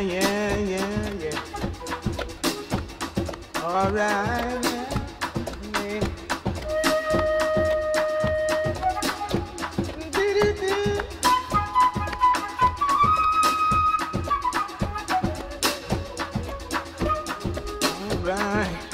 yeah, yeah, yeah. All right. All right.